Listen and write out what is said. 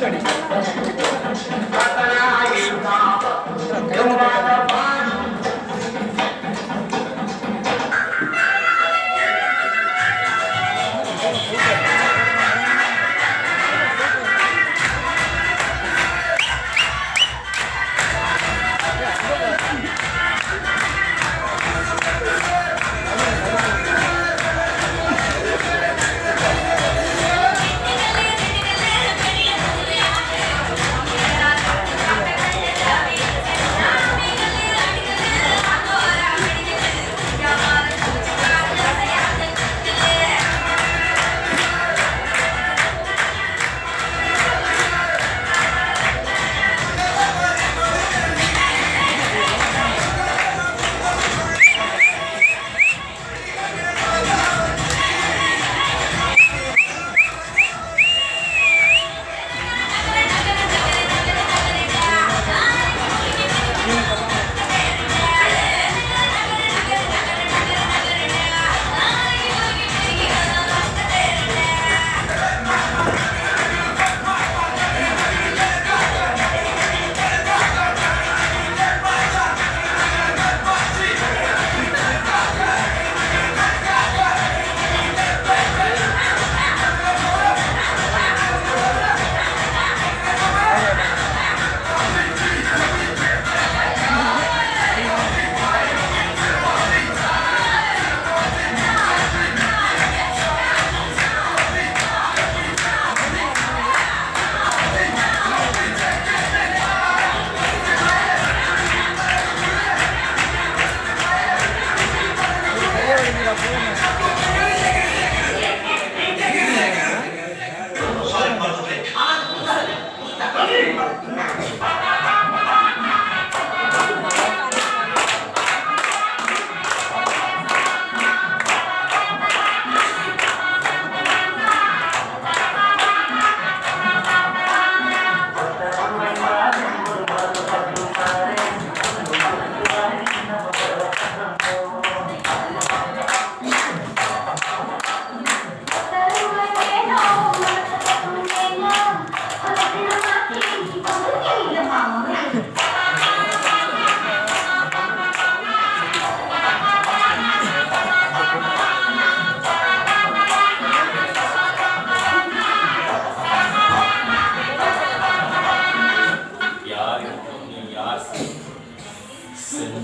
確かに。Mirapuã. Gracias.